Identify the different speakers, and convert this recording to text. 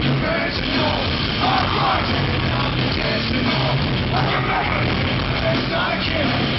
Speaker 1: i It's not a kid.